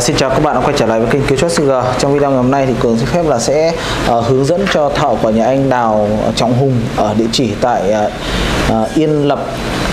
Xin chào các bạn đã quay trở lại với kênh Kiến trúc CG. Trong video ngày hôm nay thì Cường xin phép là sẽ uh, hướng dẫn cho thợ của nhà anh Đào Trọng Hùng ở địa chỉ tại uh, Yên Lập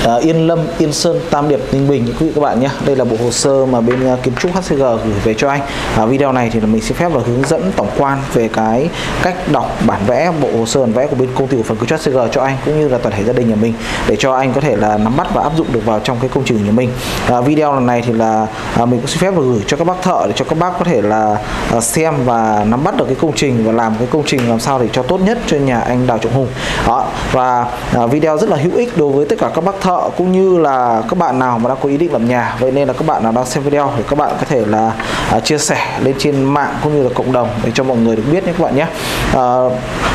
À, Yên Lâm, Yên Sơn, Tam Điệp, Ninh Bình quý vị các bạn nhé. Đây là bộ hồ sơ mà bên uh, kiến trúc HCG gửi về cho anh. À, video này thì là mình xin phép là hướng dẫn tổng quan về cái cách đọc bản vẽ bộ hồ sơ bản vẽ của bên công ty cổ phần kiến trúc HCG cho anh cũng như là toàn thể gia đình nhà mình để cho anh có thể là nắm bắt và áp dụng được vào trong cái công trình nhà mình. À, video lần này thì là à, mình cũng xin phép là gửi cho các bác thợ để cho các bác có thể là à, xem và nắm bắt được cái công trình và làm cái công trình làm sao để cho tốt nhất cho nhà anh Đào Trọng Hùng. Đó và à, video rất là hữu ích đối với tất cả các bác thợ thợ cũng như là các bạn nào mà đang có ý định làm nhà. Vậy nên là các bạn nào đang xem video thì các bạn có thể là à, chia sẻ lên trên mạng cũng như là cộng đồng để cho mọi người được biết nhé các bạn nhé. À,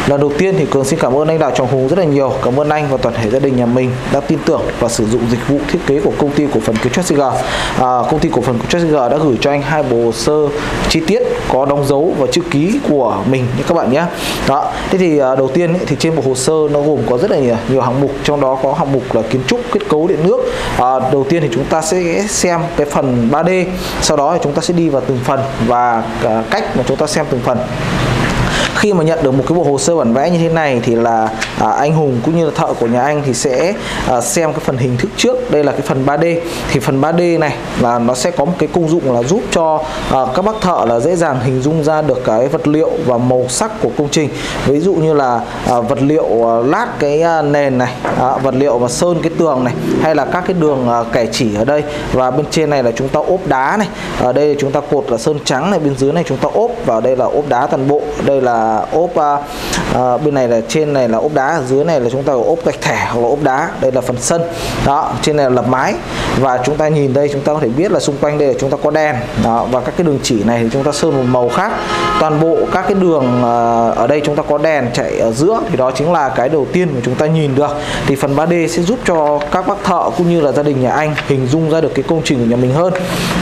lần đầu tiên thì cường xin cảm ơn anh đào trọng hùng rất là nhiều. Cảm ơn anh và toàn thể gia đình nhà mình đã tin tưởng và sử dụng dịch vụ thiết kế của công ty cổ phần kiến trúc CG à, công ty cổ phần kiến trúc CG đã gửi cho anh hai bộ hồ sơ chi tiết có đóng dấu và chữ ký của mình nhé các bạn nhé. Đó thế thì à, đầu tiên ấy, thì trên bộ hồ sơ nó gồm có rất là nhiều nhiều hạng mục trong đó có hạng mục là kiến trúc kết cấu điện nước. À, đầu tiên thì chúng ta sẽ xem cái phần 3D sau đó thì chúng ta sẽ đi vào từng phần và à, cách mà chúng ta xem từng phần khi mà nhận được một cái bộ hồ sơ bản vẽ như thế này thì là à, anh Hùng cũng như là thợ của nhà anh thì sẽ à, xem cái phần hình thức trước. Đây là cái phần 3D thì phần 3D này là nó sẽ có một cái công dụng là giúp cho à, các bác thợ là dễ dàng hình dung ra được cái vật liệu và màu sắc của công trình. Ví dụ như là à, vật liệu à, lát cái à, nền này à, vật liệu và sơn cái tường này hay là các cái đường à, kẻ chỉ ở đây. Và bên trên này là chúng ta ốp đá này. Ở đây chúng ta cột là sơn trắng này bên dưới này chúng ta ốp. Và đây là ốp đá toàn bộ. Đây là ốp uh, bên này là trên này là ốp đá ở dưới này là chúng ta có ốp gạch thẻ hoặc là ốp đá. Đây là phần sân. Đó trên này là lập mái. Và chúng ta nhìn đây chúng ta có thể biết là xung quanh đây là chúng ta có đèn. Đó và các cái đường chỉ này thì chúng ta sơn một màu khác toàn bộ các cái đường ờ, ở đây chúng ta có đèn chạy ở giữa thì đó chính là cái đầu tiên mà chúng ta nhìn được. Thì phần 3D sẽ giúp cho các bác thợ cũng như là gia đình nhà anh hình dung ra được cái công trình của nhà mình hơn.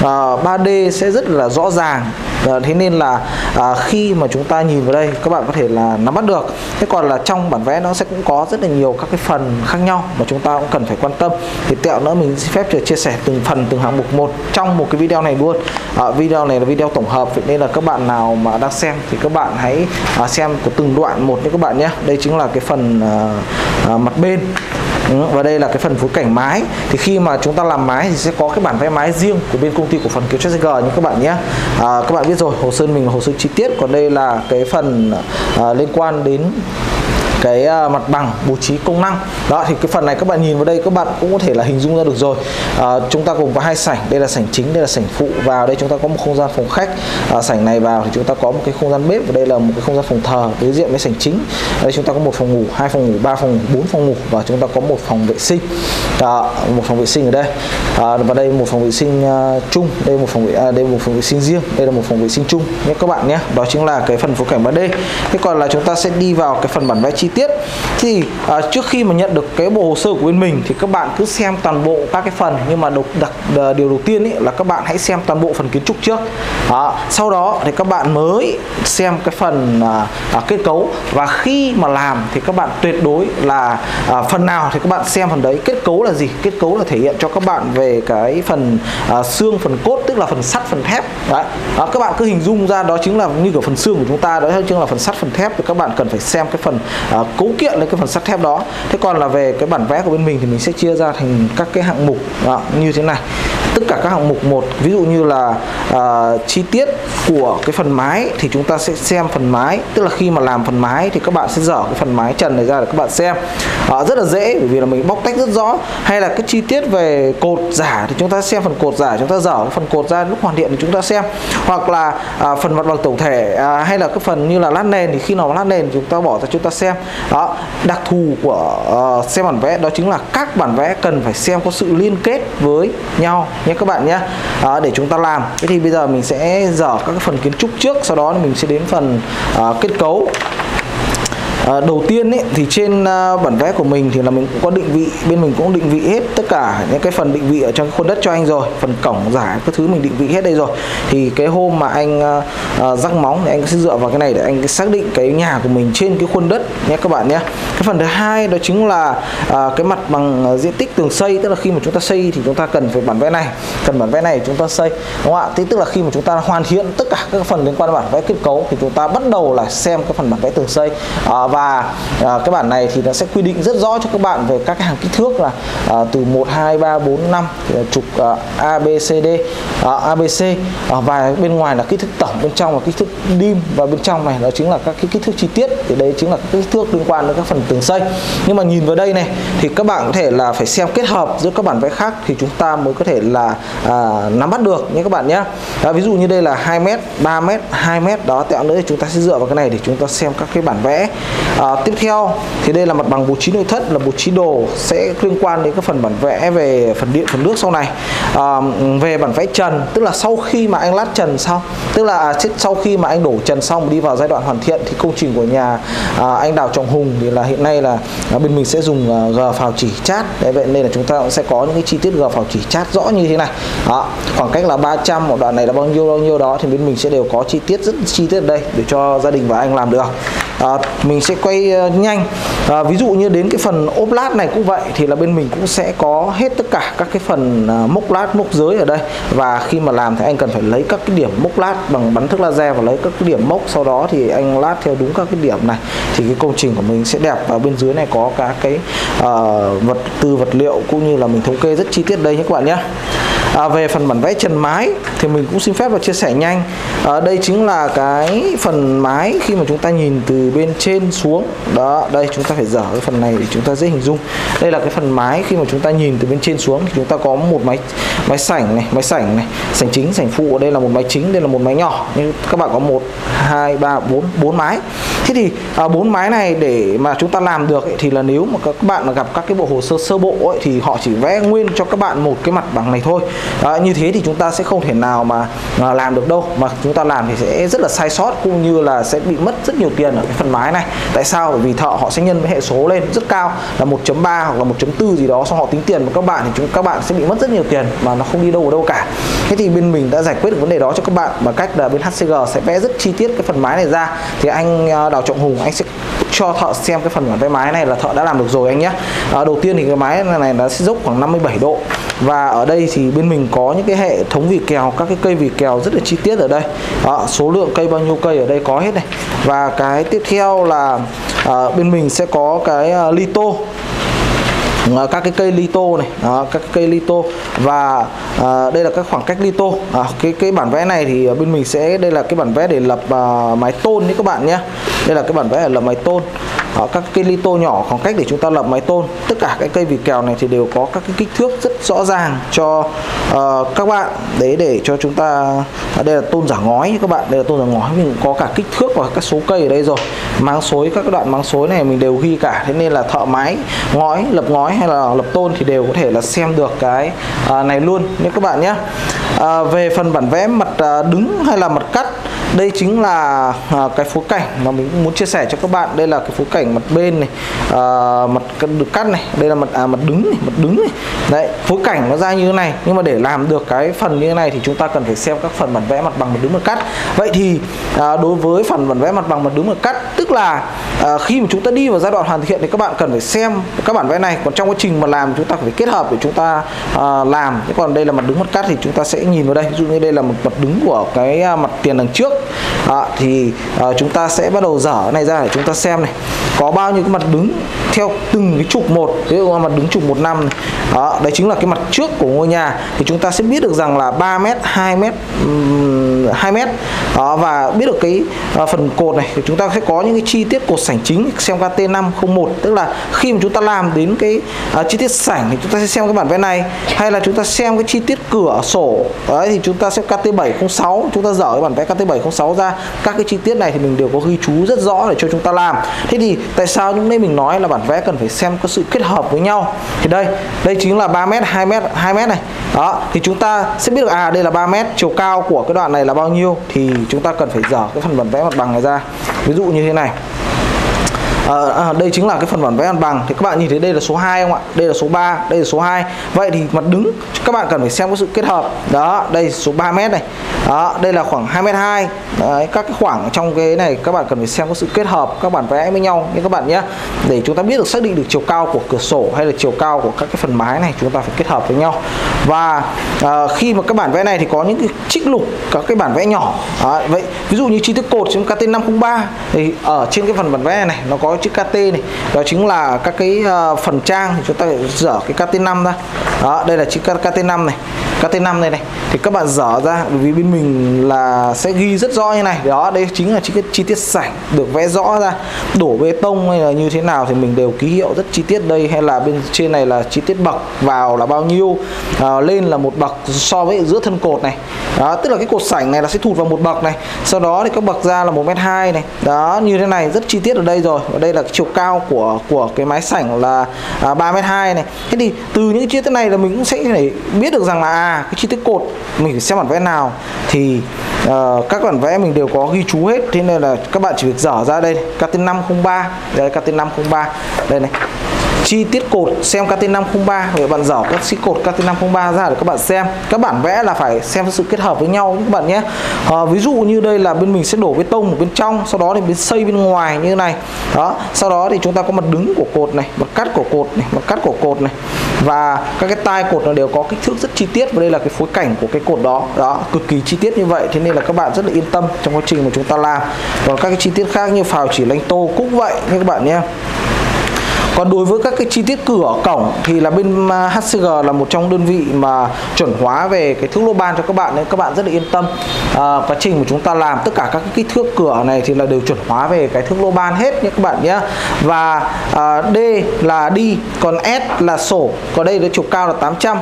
Ờ, à, 3D sẽ rất là rõ ràng. À, thế nên là à, khi mà chúng ta nhìn vào đây các bạn có thể là nắm bắt được. Thế còn là trong bản vẽ nó sẽ cũng có rất là nhiều các cái phần khác nhau mà chúng ta cũng cần phải quan tâm. Thì tẹo nữa mình xin phép chia sẻ từng phần từng hạng mục một trong một cái video này luôn. À, video này là video tổng hợp vậy nên là các bạn nào mà đang xem thì các bạn hãy à, xem của từng đoạn một nhé các bạn nhé. Đây chính là cái phần à, à, mặt bên. Ừ, và đây là cái phần phối cảnh mái. Thì khi mà chúng ta làm mái thì sẽ có cái bản vẽ mái riêng của bên công ty cổ phần kiến trúc G như các bạn nhé. À, các bạn biết rồi hồ sơ mình là hồ sơ chi tiết. Còn đây là cái phần à, liên quan đến cái à, mặt bằng bố trí công năng. Đó thì cái phần này các bạn nhìn vào đây các bạn cũng có thể là hình dung ra được rồi. À, chúng ta gồm có hai sảnh. Đây là sảnh chính đây là sảnh phụ. Vào đây chúng ta có một không gian phòng khách. À, sảnh này vào thì chúng ta có một cái không gian bếp và đây là một cái không gian phòng thờ đối diện với sảnh chính. Đây chúng ta có một phòng ngủ hai phòng ngủ ba phòng ngủ bốn phòng ngủ và chúng ta có một phòng vệ sinh. Đó, một phòng vệ sinh ở đây. À, và đây một phòng vệ sinh uh, chung. Đây một phòng vệ à, đây một phòng vệ sinh riêng. Đây là một phòng vệ sinh chung nhé các bạn nhé. Đó chính là cái phần phối cảnh 3D thế còn là chúng ta sẽ đi vào cái phần bản vẽ chi tiết thì à, trước khi mà nhận được cái bộ hồ sơ của bên mình thì các bạn cứ xem toàn bộ các cái phần. Nhưng mà độc, đặc, à, điều đầu tiên ý, là các bạn hãy xem toàn bộ phần kiến trúc trước. À, sau đó thì các bạn mới xem cái phần à, à, kết cấu. Và khi mà làm thì các bạn tuyệt đối là à, phần nào thì các bạn xem phần đấy. Kết cấu là gì? Kết cấu là thể hiện cho các bạn về cái phần à, xương phần cốt tức là phần sắt phần thép. Đấy. À, các bạn cứ hình dung ra đó chính là như kiểu phần xương của chúng ta đó chính là phần sắt phần thép. Thì các bạn cần phải xem cái phần à, cấu kiện lên cái phần sắt thép đó. Thế còn là về cái bản vẽ của bên mình thì mình sẽ chia ra thành các cái hạng mục đó, như thế này tất cả các hạng mục một ví dụ như là à, chi tiết của cái phần mái thì chúng ta sẽ xem phần mái. Tức là khi mà làm phần mái thì các bạn sẽ dở cái phần mái trần này ra để các bạn xem. À, rất là dễ bởi vì là mình bóc tách rất rõ. Hay là cái chi tiết về cột giả thì chúng ta xem phần cột giả chúng ta dở phần cột ra lúc hoàn thiện thì chúng ta xem. Hoặc là à, phần mặt bằng tổng thể à, hay là cái phần như là lát nền thì khi nào lát nền chúng ta bỏ ra chúng ta xem. Đó đặc thù của uh, xem bản vẽ đó chính là các bản vẽ cần phải xem có sự liên kết với nhau nhé các bạn nhé. À, để chúng ta làm. Thế thì bây giờ mình sẽ dở các phần kiến trúc trước sau đó mình sẽ đến phần uh, kết cấu à, đầu tiên ấy, thì trên à, bản vẽ của mình thì là mình cũng có định vị bên mình cũng định vị hết tất cả những cái phần định vị ở trong khuôn đất cho anh rồi phần cổng giải các thứ mình định vị hết đây rồi. Thì cái hôm mà anh à, à, rắc móng thì anh sẽ dựa vào cái này để anh xác định cái nhà của mình trên cái khuôn đất nhé các bạn nhé. Cái phần thứ hai đó chính là cái mặt bằng diện tích tường xây tức là khi mà chúng ta xây thì chúng ta cần phải bản vẽ này cần bản vẽ này chúng ta xây đúng không ạ? Thế tức là khi mà chúng ta hoàn thiện tất cả các phần liên quan đến bản vẽ kết cấu thì chúng ta bắt đầu là xem cái phần bản vẽ tường xây. À, và à, cái bản này thì nó sẽ quy định rất rõ cho các bạn về các cái hàng kích thước là à, từ 1 2 3 4 5 thì là trục à, A B C D. À, ABC à, và bên ngoài là kích thước tổng bên trong là kích thước dim và bên trong này đó chính là các cái kích thước chi tiết thì đấy chính là các kích thước liên quan đến các phần tường xây. Nhưng mà nhìn vào đây này thì các bạn có thể là phải xem kết hợp giữa các bản vẽ khác thì chúng ta mới có thể là à, nắm bắt được nhé các bạn nhé. À, ví dụ như đây là 2 mét 3 mét 2 mét đó tẹo nữa thì chúng ta sẽ dựa vào cái này để chúng ta xem các cái bản vẽ à, tiếp theo thì đây là mặt bằng bố trí nội thất là bố trí đồ sẽ liên quan đến các phần bản vẽ về phần điện phần nước sau này. À, về bản vẽ trần tức là sau khi mà anh lát trần xong tức là à, sau khi mà anh đổ trần xong đi vào giai đoạn hoàn thiện thì công trình của nhà à, anh Đào Trọng Hùng thì là hiện nay là à, bên mình sẽ dùng uh, g phào chỉ chát. Đấy vậy nên là chúng ta cũng sẽ có những cái chi tiết g phào chỉ chát rõ như thế này. Đó khoảng cách là 300 một đoạn này là bao nhiêu bao nhiêu đó thì bên mình sẽ đều có chi tiết rất chi tiết ở đây để cho gia đình và anh làm được. À, mình sẽ quay uh, nhanh. À, ví dụ như đến cái phần ốp lát này cũng vậy thì là bên mình cũng sẽ có hết tất cả các cái phần uh, mốc lát mốc giới ở đây. Và khi mà làm thì anh cần phải lấy các cái điểm mốc lát bằng bắn thước laser và lấy các cái điểm mốc. Sau đó thì anh lát theo đúng các cái điểm này. Thì cái công trình của mình sẽ đẹp và bên dưới này có các cái uh, vật tư vật liệu cũng như là mình thống kê rất chi tiết đây nhé các bạn nhé à, về phần bản vẽ trần mái thì mình cũng xin phép và chia sẻ nhanh. À, đây chính là cái phần mái khi mà chúng ta nhìn từ bên trên xuống. Đó đây chúng ta phải dở cái phần này để chúng ta dễ hình dung. Đây là cái phần mái khi mà chúng ta nhìn từ bên trên xuống. Thì chúng ta có một máy máy sảnh này máy sảnh này sảnh chính sảnh phụ. Ở đây là một máy chính đây là một máy nhỏ. Nhưng các bạn có một hai ba bốn bốn mái. Thế thì à, bốn mái này để mà chúng ta làm được ấy, thì là nếu mà các bạn gặp các cái bộ hồ sơ sơ bộ ấy, thì họ chỉ vẽ nguyên cho các bạn một cái mặt bằng này thôi à, như thế thì chúng ta sẽ không thể nào mà, mà làm được đâu. Mà chúng ta làm thì sẽ rất là sai sót cũng như là sẽ bị mất rất nhiều tiền ở cái phần mái này. Tại sao? Bởi vì thợ họ sẽ nhân với hệ số lên rất cao là 1.3 hoặc là 1.4 gì đó xong họ tính tiền của các bạn thì chúng các bạn sẽ bị mất rất nhiều tiền mà nó không đi đâu ở đâu cả. Thế thì bên mình đã giải quyết được vấn đề đó cho các bạn bằng cách là bên HCG sẽ vẽ rất chi tiết cái phần mái này ra. Thì anh ờ, Đào Trọng Hùng anh sẽ cho thợ xem cái phần bản vẽ mái này là thợ đã làm được rồi anh nhé. À, đầu tiên thì cái mái này nó sẽ dốc khoảng 57 độ và ở đây thì bên mình có những cái hệ thống vì kèo các cái cây vì kèo rất là chi tiết ở đây. Đó, số lượng cây bao nhiêu cây ở đây có hết này. Và cái tiếp theo là à, bên mình sẽ có cái uh, lito. Ờ, các cái cây lito này đó, các cái cây lito và à, đây là các khoảng cách lito. À, cái cái bản vẽ này thì bên mình sẽ đây là cái bản vẽ để lập à, mái tôn nhé các bạn nhé. Đây là cái bản vẽ để lập mái tôn. Đó, các cây lito nhỏ khoảng cách để chúng ta lập mái tôn. Tất cả các cây vị kèo này thì đều có các cái kích thước rất rõ ràng cho uh, các bạn. Đấy để cho chúng ta à, đây là tôn giả ngói các bạn. Đây là tôn giả ngói mình có cả kích thước và các số cây ở đây rồi. Máng xối các đoạn máng xối này mình đều ghi cả. Thế nên là thợ mái ngói lập ngói hay là lập tôn thì đều có thể là xem được cái à, này luôn nhé các bạn nhé. À, về phần bản vẽ mặt à, đứng hay là mặt cắt đây chính là à, cái phối cảnh mà mình muốn chia sẻ cho các bạn. Đây là cái phối cảnh mặt bên này à, mặt được cắt này đây là mặt à, mặt đứng này mặt đứng này. Đấy phối cảnh nó ra như thế này nhưng mà để làm được cái phần như thế này thì chúng ta cần phải xem các phần bản vẽ mặt bằng mặt đứng mặt cắt. Vậy thì à, đối với phần bản vẽ mặt bằng mặt đứng mặt cắt tức là à, khi mà chúng ta đi vào giai đoạn hoàn thiện thì các bạn cần phải xem các bản vẽ này. Còn trong quá trình mà làm chúng ta phải kết hợp để chúng ta à, làm. Thế còn đây là mặt đứng mặt cắt thì chúng ta sẽ nhìn vào đây. Ví dụ như đây là một mặt đứng của cái à, mặt tiền đằng trước. À, thì uh, chúng ta sẽ bắt đầu dở này ra để chúng ta xem này. Có bao nhiêu cái mặt đứng theo từng cái trục một. Ví dụ mặt đứng trục một năm đó đấy chính là cái mặt trước của ngôi nhà. Thì chúng ta sẽ biết được rằng là 3 mét 2 mét 2 mét. Đó, và biết được cái uh, phần cột này thì chúng ta sẽ có những cái chi tiết cột sảnh chính xem KT501 tức là khi mà chúng ta làm đến cái uh, chi tiết sảnh thì chúng ta sẽ xem cái bản vẽ này hay là chúng ta xem cái chi tiết cửa sổ. Đấy thì chúng ta sẽ KT706 chúng ta dở cái bản vẽ KT706 ra. Các cái chi tiết này thì mình đều có ghi chú rất rõ để cho chúng ta làm. Thế thì tại sao lúc nãy mình nói là bản vẽ cần phải xem có sự kết hợp với nhau? Thì đây đây chính là 3 mét 2 mét 2 mét này. Đó thì chúng ta sẽ biết được à đây là 3 mét chiều cao của cái đoạn này là bao nhiêu thì chúng ta cần phải dở cái phần bản vẽ mặt bằng này ra. Ví dụ như thế này à, à, đây chính là cái phần bản vẽ mặt bằng. Thì các bạn nhìn thấy đây là số 2 không ạ? Đây là số 3 đây là số 2 vậy thì mặt đứng các bạn cần phải xem có sự kết hợp. Đó đây số 3 mét này. Đó đây là khoảng 2 mét 2 Đấy, các cái khoảng trong cái này các bạn cần phải xem có sự kết hợp các bản vẽ với nhau như các bạn nhé. Để chúng ta biết được xác định được chiều cao của cửa sổ hay là chiều cao của các cái phần mái này chúng ta phải kết hợp với nhau. Và à, khi mà các bản vẽ này thì có những cái trích lục các cái bản vẽ nhỏ. Đó, vậy ví dụ như chi tiết cột trên KT503 thì ở trên cái phần bản vẽ này nó có chữ KT này. Đó chính là các cái uh, phần trang thì chúng ta dở cái KT5 ra. Đó đây là chữ KT5 này. KT5 này này. Thì các bạn dở ra vì bên mình là sẽ ghi rất rõ như này. Đó đây chính là chi tiết chi tiết sảnh được vẽ rõ ra. Đổ bê tông hay là như thế nào thì mình đều ký hiệu rất chi tiết đây. Hay là bên trên này là chi tiết bậc vào là bao nhiêu. À, lên là một bậc so với giữa thân cột này. Đó tức là cái cột sảnh này là sẽ thụt vào một bậc này. Sau đó thì các bậc ra là một mét hai này. Đó như thế này rất chi tiết ở đây rồi. Ở đây là chiều cao của của cái máy sảnh là à, 3 mét hai này. Thế thì từ những chi tiết này là mình cũng sẽ phải biết được rằng là à cái chi tiết cột mình phải xem bản vẽ nào. Thì uh, các bản vẽ mình đều có ghi chú hết. Thế nên là các bạn chỉ việc dở ra đây KT503 đây KT503 đây này chi tiết cột xem KT503 để bạn dở các chi cột KT503 ra để các bạn xem. Các bản vẽ là phải xem sự kết hợp với nhau các bạn nhé. À, ví dụ như đây là bên mình sẽ đổ bê tông ở bên trong sau đó thì bên xây bên ngoài như này. Đó sau đó thì chúng ta có mặt đứng của cột này mặt cắt của cột này mặt cắt của cột này. Và các cái tai cột nó đều có kích thước rất chi tiết và đây là cái phối cảnh của cái cột đó. Đó cực kỳ chi tiết như vậy thế nên là các bạn rất là yên tâm trong quá trình mà chúng ta làm. Còn các cái chi tiết khác như phào chỉ lanh tô cũng vậy như các bạn nhé còn đối với các cái chi tiết cửa cổng thì là bên à, HCG là một trong đơn vị mà chuẩn hóa về cái thước lô ban cho các bạn nên các bạn rất là yên tâm. À, quá trình mà chúng ta làm tất cả các cái kích thước cửa này thì là đều chuẩn hóa về cái thước lô ban hết nhé các bạn nhé. Và à, D là đi còn S là sổ. Còn đây là chiều cao là 800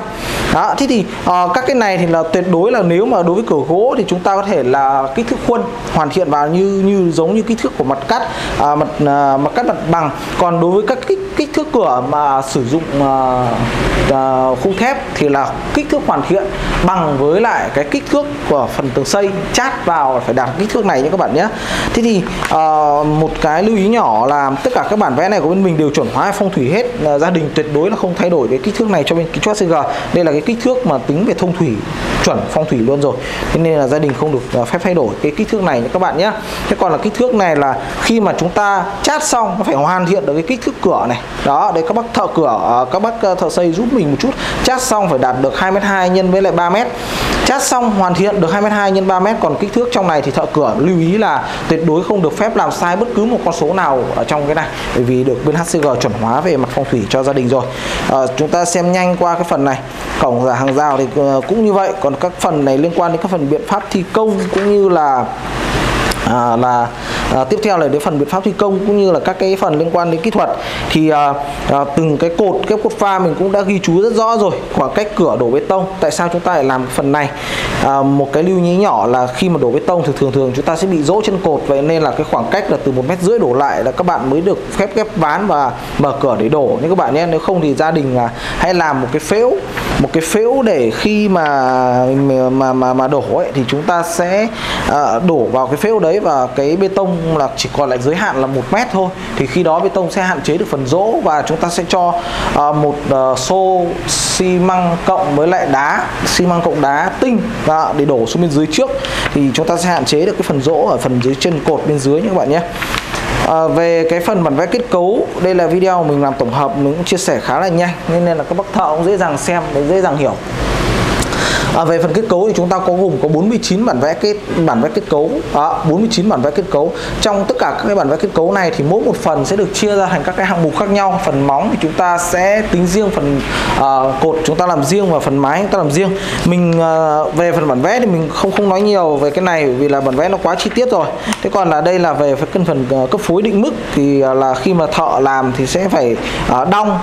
đó thế thì à, các cái này thì là tuyệt đối là nếu mà đối với cửa gỗ thì chúng ta có thể là kích thước khuôn hoàn thiện vào như như giống như kích thước của mặt cắt à, mặt à, mặt cắt mặt bằng. Còn đối với các kích kích thước cửa mà sử dụng uh, khung thép thì là kích thước hoàn thiện bằng với lại cái kích thước của phần tường xây. Chát vào phải đạt kích thước này nhé các bạn nhé. Thế thì uh, một cái lưu ý nhỏ là tất cả các bản vẽ này của bên mình đều chuẩn hóa phong thủy hết. Uh, gia đình tuyệt đối là không thay đổi cái kích thước này cho bên kích thước CG đây là cái kích thước mà tính về thông thủy chuẩn phong thủy luôn rồi. Thế nên là gia đình không được ờ, phép thay đổi cái kích thước này nhé các bạn nhé. Thế còn là kích thước này là khi mà chúng ta chát xong nó phải hoàn thiện được cái kích thước cửa này. Đó đấy các bác thợ cửa ờ, các bác thợ xây giúp mình một chút. Chát xong phải đạt được 2m2 nhân với lại 3m chát xong hoàn thiện được 2m2 nhân 3m còn kích thước trong này thì thợ cửa lưu ý là tuyệt đối không được phép làm sai bất cứ một con số nào ở trong cái này. Bởi vì được bên HCG chuẩn hóa về mặt phong thủy cho gia đình rồi. À, chúng ta xem nhanh qua cái phần này. Cổng giả hàng rào thì ờ, cũng như vậy. Còn các phần này liên quan đến các phần biện pháp thi công cũng như là à, là à, tiếp theo là đến phần biện pháp thi công cũng như là các cái phần liên quan đến kỹ thuật. Thì à, à, từng cái cột cái cột pha mình cũng đã ghi chú rất rõ rồi khoảng cách cửa đổ bê tông. Tại sao chúng ta lại làm phần này? À, một cái lưu ý nhỏ là khi mà đổ bê tông thì thường thường chúng ta sẽ bị dỗ chân cột. Vậy nên là cái khoảng cách là từ một mét rưỡi đổ lại là các bạn mới được phép ghép ván và mở cửa để đổ. Như các bạn nhé nếu không thì gia đình là hãy làm một cái phễu một cái phễu để khi mà mà mà mà đổ ấy thì chúng ta sẽ à, đổ vào cái phễu đấy và cái bê tông là chỉ còn lại giới hạn là một mét thôi. Thì khi đó bê tông sẽ hạn chế được phần rỗ và chúng ta sẽ cho uh, một uh, xô xi măng cộng với lại đá xi măng cộng đá tinh và để đổ xuống bên dưới trước. Thì chúng ta sẽ hạn chế được cái phần rỗ ở phần dưới chân cột bên dưới nhé các bạn nhé. À, về cái phần bản vẽ kết cấu đây là video mình làm tổng hợp mình cũng chia sẻ khá là nhanh nên là các bác thợ cũng dễ dàng xem để dễ dàng hiểu à, về phần kết cấu thì chúng ta có gồm có 49 bản vẽ kết bản vẽ kết cấu. À, 49 bản vẽ kết cấu. Trong tất cả các cái bản vẽ kết cấu này thì mỗi một phần sẽ được chia ra thành các cái hạng mục khác nhau. Phần móng thì chúng ta sẽ tính riêng phần à, cột chúng ta làm riêng và phần mái chúng ta làm riêng. Mình à, về phần bản vẽ thì mình không không nói nhiều về cái này vì là bản vẽ nó quá chi tiết rồi. Thế còn là đây là về phần phần à, cấp phối định mức thì à, là khi mà thợ làm thì sẽ phải à, đong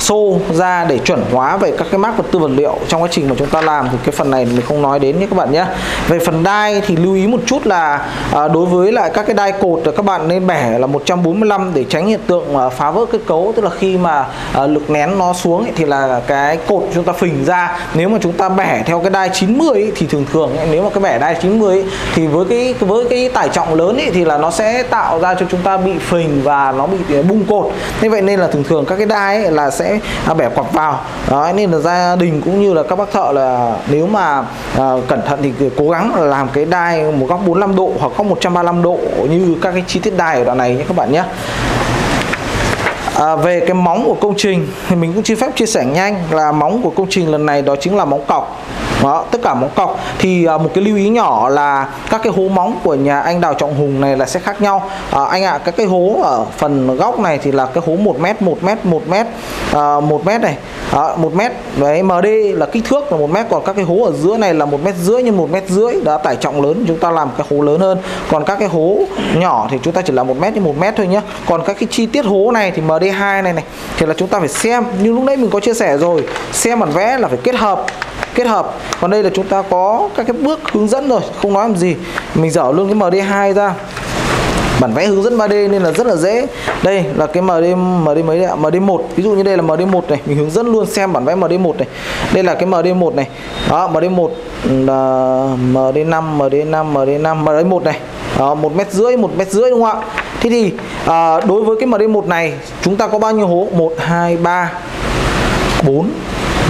xô ra để chuẩn hóa về các cái mác vật tư vật liệu trong quá trình mà chúng ta làm. Thì cái phần này mình không nói đến nhé các bạn nhé. Về phần đai thì lưu ý một chút là à, đối với lại các cái đai cột các bạn nên bẻ là 145 để tránh hiện tượng à, phá vỡ kết cấu. Tức là khi mà à, lực nén nó xuống ấy, thì là cái cột chúng ta phình ra. Nếu mà chúng ta bẻ theo cái đai 90 ấy, thì thường thường ấy, nếu mà cái bẻ đai 90 ấy, thì với cái với cái tải trọng lớn ấy, thì là nó sẽ tạo ra cho chúng ta bị phình và nó bị à, bung cột. Như vậy nên là thường thường các cái đai ấy là sẽ sẽ à, bẻ quặp vào. Đó nên là gia đình cũng như là các bác thợ là nếu mà à, cẩn thận thì cố gắng là làm cái đai một góc 45 độ hoặc góc 135 độ như các cái chi tiết đai ở đoạn này nhé các bạn nhé. À, về cái móng của công trình thì mình cũng xin phép chia sẻ nhanh là móng của công trình lần này đó chính là móng cọc đó, tất cả móng cọc. Thì à, một cái lưu ý nhỏ là các cái hố móng của nhà anh Đào Trọng Hùng này là sẽ khác nhau. À, anh ạ à, các cái hố ở phần góc này thì là cái hố 1 mét 1 mét 1 mét à, 1 mét này. Một 1 mét. Đấy MD là kích thước là 1 mét. Còn các cái hố ở giữa này là một mét rưỡi nhân một mét rưỡi. Đã tải trọng lớn chúng ta làm cái hố lớn hơn. Còn các cái hố nhỏ thì chúng ta chỉ là một mét như một mét thôi nhé còn các cái chi tiết hố này thì MD2 này này thì là chúng ta phải xem. Như lúc nãy mình có chia sẻ rồi xem bản vẽ là phải kết hợp kết hợp còn đây là chúng ta có các cái bước hướng dẫn rồi không nói làm gì mình dở luôn cái MD2 ra bản vẽ hướng dẫn 3D nên là rất là dễ đây là cái MD MD mấy đấy MD1 ví dụ như đây là MD1 này mình hướng dẫn luôn xem bản vẽ MD1 này đây là cái MD1 này đó MD1 là MD5 MD5 MD5 MD1 này đó, một mét rưỡi một mét rưỡi đúng không ạ thế thì à, đối với cái MD1 này chúng ta có bao nhiêu hố 1 2 3 4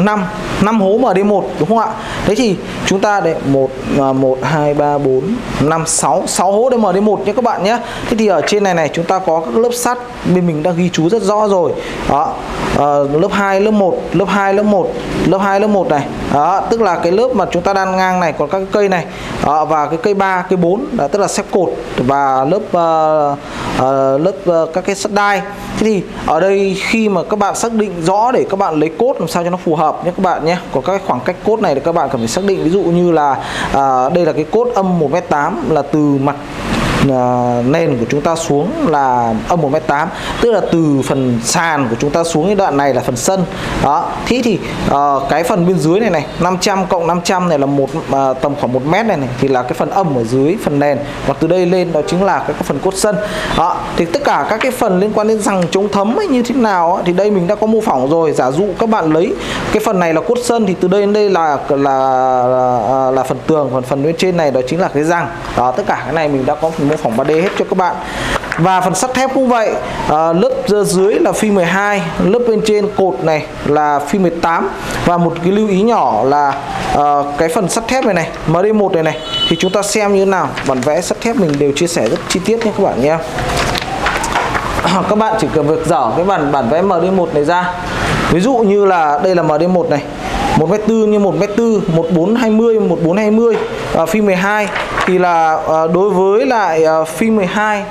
5 5 hố MD1 đúng không ạ? Thế thì chúng ta để 1 1 2 3 4 5 6 6 hố để MD1 nhé các bạn nhé. Thế thì ở trên này này chúng ta có các lớp sắt bên mình đã ghi chú rất rõ rồi. Đó. À, lớp 2 lớp 1 lớp 2 lớp 1 lớp 2 lớp 1 này. Đó. Tức là cái lớp mà chúng ta đang ngang này còn các cái cây này. Đó, và cái cây 3 cây 4 đó, tức là xếp cột. Và lớp uh, uh, lớp uh, các cái sắt đai. Thế thì ở đây khi mà các bạn xác định rõ để các bạn lấy cốt làm sao cho nó phù hợp hợp nhé các bạn nhé. Có các khoảng cách cốt này thì các bạn cần phải xác định. Ví dụ như là à, đây là cái cốt âm 1m8 là từ mặt À, nền của chúng ta xuống là âm 1m8 tức là từ phần sàn của chúng ta xuống cái đoạn này là phần sân. Đó thế thì uh, cái phần bên dưới này này 500 cộng 500 này là một uh, tầm khoảng 1 mét này này thì là cái phần âm ở dưới phần nền. Và từ đây lên đó chính là cái, phần cốt sân. Đó thì tất cả các cái phần liên quan đến rằng chống thấm ấy như thế nào ấy, thì đây mình đã có mô phỏng rồi. Giả dụ các bạn lấy cái phần này là cốt sân thì từ đây đến đây là là là, là phần tường còn phần bên trên này đó chính là cái răng. Đó tất cả cái này mình đã có phần mô mô phỏng 3D hết cho các bạn. Và phần sắt thép cũng vậy à, lớp dưới là phi 12 lớp bên trên cột này là phi 18 và một cái lưu ý nhỏ là à, cái phần sắt thép này này MD1 này này thì chúng ta xem như thế nào. Bản vẽ sắt thép mình đều chia sẻ rất chi tiết nhé các bạn nhé. Các bạn chỉ cần việc dở cái bản bản vẽ MD1 này ra. Ví dụ như là đây là MD1 này. 1m4 như 1m4 1420 1420 à, phi 12 thì là à, đối với lại à, phi 12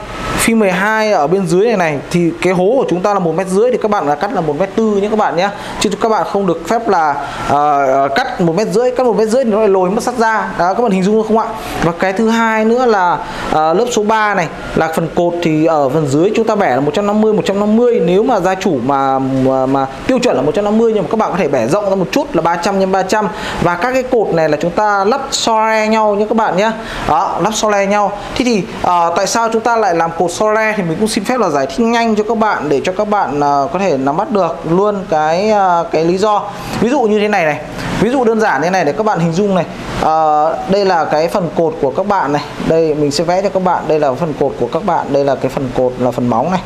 phi 12 ở bên dưới này này thì cái hố của chúng ta là một mét rưỡi thì các bạn là cắt là một mét tư nhé các bạn nhé. Chứ các bạn không được phép là uh, cắt một mét rưỡi cắt một mét rưỡi thì nó lại lồi mất sắt ra. Đó các bạn hình dung được không ạ? Và cái thứ hai nữa là uh, lớp số 3 này là phần cột thì ở phần dưới chúng ta bẻ là 150 150 nếu mà gia chủ mà mà, mà tiêu chuẩn là 150 nhưng mà các bạn có thể bẻ rộng ra một chút là 300 x 300 và các cái cột này là chúng ta lắp so le nhau nhé các bạn nhé. Đó lắp so le nhau. Thế thì uh, tại sao chúng ta lại làm cột Sora thì mình cũng xin phép là giải thích nhanh cho các bạn để cho các bạn uh, có thể nắm bắt được luôn cái uh, cái lý do. Ví dụ như thế này này. Ví dụ đơn giản như này để các bạn hình dung này. Uh, đây là cái phần cột của các bạn này. Đây mình sẽ vẽ cho các bạn. Đây là phần cột của các bạn. Đây là cái phần cột là phần móng này.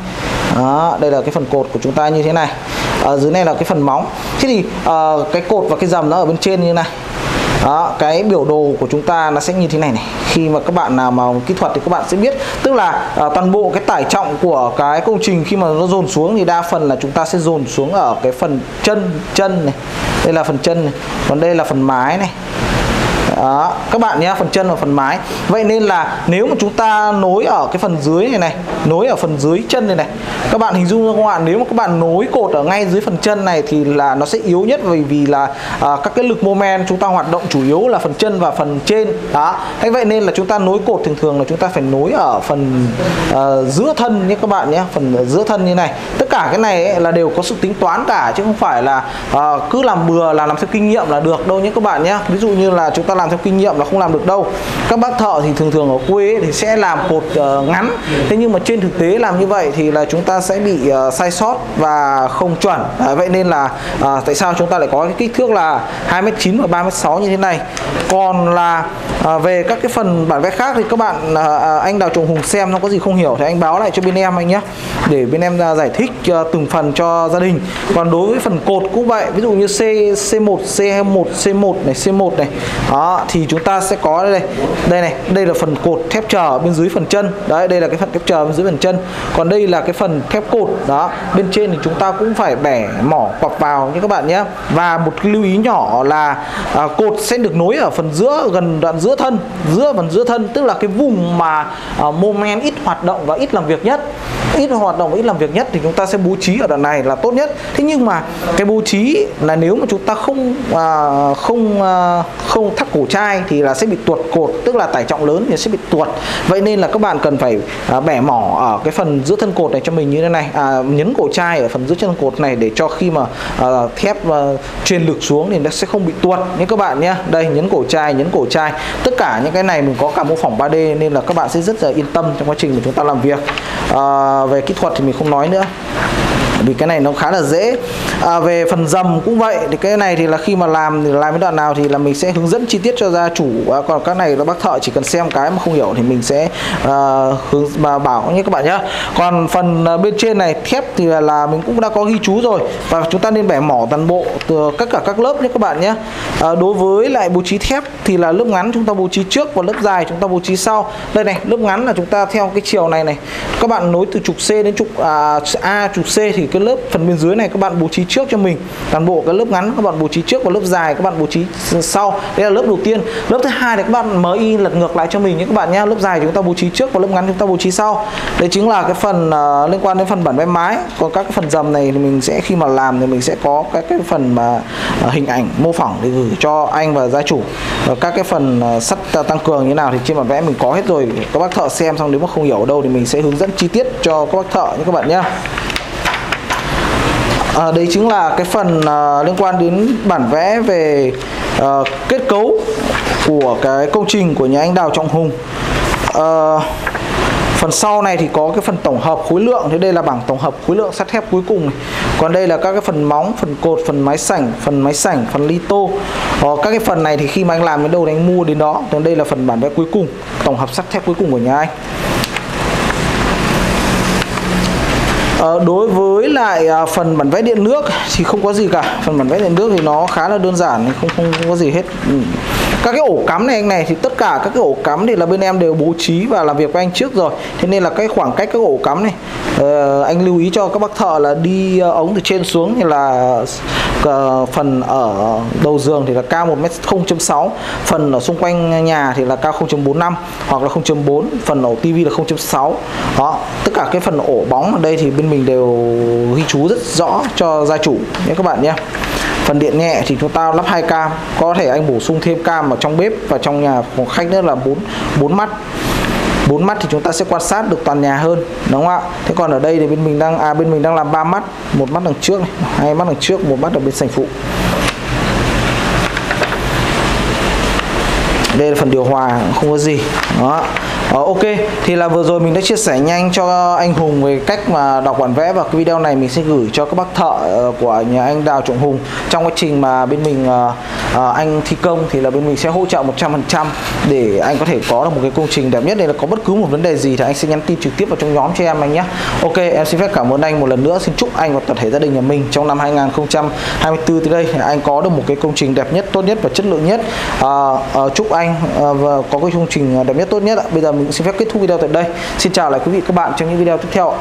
Đó, đây là cái phần cột của chúng ta như thế này. Ở dưới này là cái phần móng. Thế thì uh, cái cột và cái dầm nó ở bên trên như này đó cái biểu đồ của chúng ta nó sẽ như thế này này. Khi mà các bạn nào mà kỹ thuật thì các bạn sẽ biết. Tức là à, toàn bộ cái tải trọng của cái công trình khi mà nó dồn xuống thì đa phần là chúng ta sẽ dồn xuống ở cái phần chân chân này. Đây là phần chân này. Còn đây là phần mái này đó, các bạn nhé phần chân và phần mái. Vậy nên là nếu mà chúng ta nối ở cái phần dưới này này nối ở phần dưới chân này này các bạn hình dung ra các bạn nếu mà các bạn nối cột ở ngay dưới phần chân này thì là nó sẽ yếu nhất vì vì là à, các cái lực mô men chúng ta hoạt động chủ yếu là phần chân và phần trên. Đó thế vậy nên là chúng ta nối cột thường thường là chúng ta phải nối ở phần uh, giữa thân nhé các bạn nhé phần giữa thân như này. Tất cả cái này ấy, là đều có sự tính toán cả chứ không phải là uh, cứ làm bừa là làm theo kinh nghiệm là được đâu nhé các bạn nhé. Ví dụ như là chúng ta làm theo kinh nghiệm là không làm được đâu. Các bác thợ thì thường thường ở quê ấy, thì sẽ làm cột uh, ngắn. Thế nhưng mà trên thực tế làm như vậy thì là chúng ta sẽ bị uh, sai sót và không chuẩn. À, vậy nên là uh, tại sao chúng ta lại có cái kích thước là 2m9 và 3m6 như thế này? Còn là uh, về các cái phần bản vẽ khác thì các bạn uh, anh đào trùng hùng xem nó có gì không hiểu thì anh báo lại cho bên em anh nhé. Để bên em ra giải thích uh, từng phần cho gia đình. Còn đối với phần cột cũng vậy. Ví dụ như C C1 C21 C1 này C1 này. Đó thì chúng ta sẽ có đây đây này đây là phần cột thép chờ bên dưới phần chân. Đấy đây là cái phần thép chờ bên dưới phần chân. Còn đây là cái phần thép cột đó. Bên trên thì chúng ta cũng phải bẻ mỏ quặp vào như các bạn nhé. Và một cái lưu ý nhỏ là à, cột sẽ được nối ở phần giữa gần đoạn giữa thân giữa phần giữa thân tức là cái vùng mà à, moment ít hoạt động và ít làm việc nhất. Ít hoạt động và ít làm việc nhất thì chúng ta sẽ bố trí ở đoạn này là tốt nhất. Thế nhưng mà cái bố trí là nếu mà chúng ta không à, không à, không thắt cổ chai thì là sẽ bị tuột cột tức là tải trọng lớn thì sẽ bị tuột. Vậy nên là các bạn cần phải à, bẻ mỏ ở cái phần giữa thân cột này cho mình như thế này. À, nhấn cổ chai ở phần giữa chân cột này để cho khi mà à, thép à, truyền lực xuống thì nó sẽ không bị tuột nhé các bạn nhé. Đây nhấn cổ chai nhấn cổ chai tất cả những cái này mình có cả mô phỏng 3D nên là các bạn sẽ rất là yên tâm trong quá trình mà chúng ta làm việc. À, về kỹ thuật thì mình không nói nữa vì cái này nó khá là dễ. À, về phần dầm cũng vậy. Thì cái này thì là khi mà làm thì làm cái đoạn nào thì là mình sẽ hướng dẫn chi tiết cho gia chủ. À, còn các này là bác thợ chỉ cần xem cái mà không hiểu thì mình sẽ à, hướng mà bảo nhé các bạn nhé. Còn phần à, bên trên này thép thì là, là mình cũng đã có ghi chú rồi. Và chúng ta nên bẻ mỏ toàn bộ từ tất cả các lớp nhé các bạn nhé. À, đối với lại bố trí thép thì là lớp ngắn chúng ta bố trí trước và lớp dài chúng ta bố trí sau. Đây này lớp ngắn là chúng ta theo cái chiều này này. Các bạn nối từ trục C đến trục à, A trục C thì cái lớp phần bên dưới này các bạn bố trí trước cho mình. Toàn bộ cái lớp ngắn các bạn bố trí trước và lớp dài các bạn bố trí sau. Đây là lớp đầu tiên. Lớp thứ hai thì các bạn mới in lật ngược lại cho mình nhé các bạn nhé lớp dài chúng ta bố trí trước và lớp ngắn chúng ta bố trí sau. Đây chính là cái phần uh, liên quan đến phần bản vẽ mái. Còn các cái phần dầm này thì mình sẽ khi mà làm thì mình sẽ có các cái phần mà uh, hình ảnh mô phỏng để gửi cho anh và gia chủ. Và các cái phần uh, sắt tăng cường như nào thì trên bản vẽ mình có hết rồi. Các bác thợ xem xong nếu mà không hiểu ở đâu thì mình sẽ hướng dẫn chi tiết cho các bác thợ nhé các bạn nhé à, đấy chính là cái phần à, liên quan đến bản vẽ về à, kết cấu của cái công trình của nhà anh Đào Trọng Hùng. À, phần sau này thì có cái phần tổng hợp khối lượng. Thì đây là bảng tổng hợp khối lượng sắt thép cuối cùng. Này. còn đây là các cái phần móng phần cột phần máy sảnh phần máy sảnh phần ly tô ờ, các cái phần này thì khi mà anh làm đến đâu thì anh mua đến đó. Còn đây là phần bản vẽ cuối cùng tổng hợp sắt thép cuối cùng của nhà anh. Ờ, đối với lại à, phần bản vẽ điện nước thì không có gì cả phần bản vẽ điện nước thì nó khá là đơn giản không không, không có gì hết ừ các cái ổ cắm này anh này thì tất cả các cái ổ cắm thì là bên em đều bố trí và làm việc với anh trước rồi. Thế nên là cái khoảng cách các ổ cắm này uh, anh lưu ý cho các bác thợ là đi uh, ống từ trên xuống thì là uh, phần ở đầu giường thì là cao 1 m 0.6 phần ở xung quanh nhà thì là cao 0.45 hoặc là 0.4 phần ổ tivi là 0.6 đó tất cả cái phần ổ bóng ở đây thì bên mình đều ghi chú rất rõ cho gia chủ nhé các bạn nhé phần điện nhẹ thì chúng ta lắp hai cam. Có thể anh bổ sung thêm cam ở trong bếp và trong nhà phòng khách nữa là bốn bốn mắt. Bốn mắt thì chúng ta sẽ quan sát được toàn nhà hơn, đúng không ạ? Thế còn ở đây thì bên mình đang à bên mình đang làm ba mắt. Một mắt đằng trước này, hai mắt đằng trước, một mắt ở bên sành phụ. Đây là phần điều hòa, không có gì đó Ờ, ok. Thì là vừa rồi mình đã chia sẻ nhanh cho anh Hùng về cách mà đọc bản vẽ và cái video này mình sẽ gửi cho các bác thợ ờ, của nhà anh Đào Trọng Hùng. Trong quá trình mà bên mình ờ, ờ, anh thi công thì là bên mình sẽ hỗ trợ 100% để anh có thể có được một cái công trình đẹp nhất. Đây là có bất cứ một vấn đề gì thì anh sẽ nhắn tin trực tiếp vào trong nhóm cho em anh nhé. Ok em xin phép cảm ơn anh một lần nữa. Xin chúc anh và toàn thể gia đình nhà mình trong năm 2024 tới đây anh có được một cái công trình đẹp nhất tốt nhất và chất lượng nhất. À, à, chúc anh à, và có cái công trình đẹp nhất tốt nhất ạ. Bây giờ mình mình xin phép kết thúc video tại đây. Xin chào lại quý vị các bạn trong những video tiếp theo.